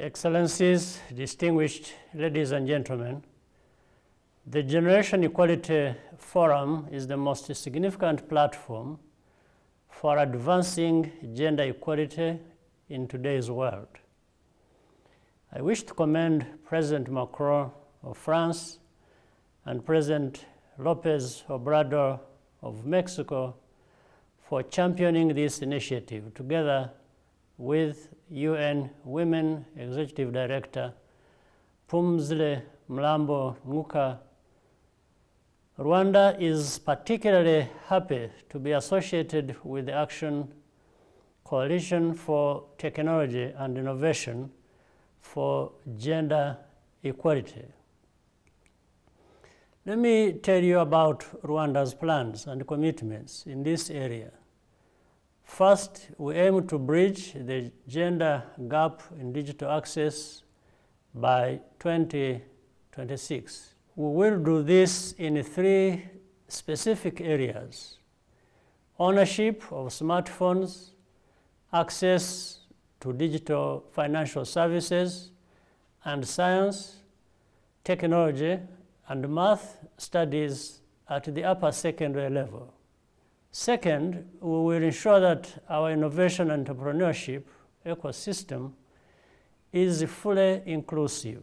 Excellencies, distinguished ladies and gentlemen, the Generation Equality Forum is the most significant platform for advancing gender equality in today's world. I wish to commend President Macron of France and President Lopez Obrador of Mexico for championing this initiative together with UN Women Executive Director Phumzile Mlambo Ngcuka. Rwanda is particularly happy to be associated with the Action Coalition for Technology and Innovation for Gender Equality. Let me tell you about Rwanda's plans and commitments in this area. First, we aim to bridge the gender gap in digital access by 2026. We will do this in three specific areas ownership of smartphones, access to digital financial services, and science, technology, and math studies at the upper secondary level. Second, we will ensure that our innovation and entrepreneurship ecosystem is fully inclusive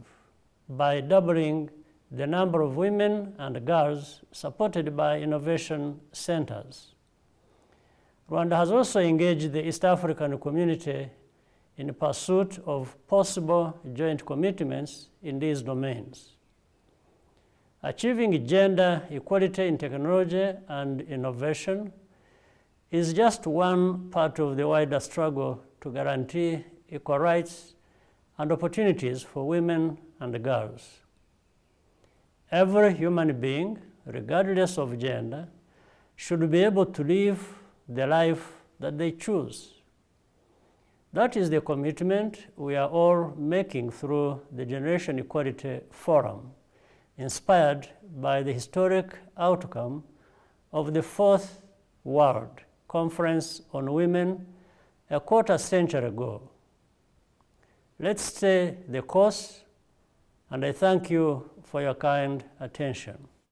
by doubling the number of women and girls supported by innovation centers. Rwanda has also engaged the East African community in pursuit of possible joint commitments in these domains. Achieving gender equality in technology and innovation is just one part of the wider struggle to guarantee equal rights and opportunities for women and girls. Every human being, regardless of gender, should be able to live the life that they choose. That is the commitment we are all making through the Generation Equality Forum inspired by the historic outcome of the Fourth World Conference on Women a quarter century ago. Let's stay the course, and I thank you for your kind attention.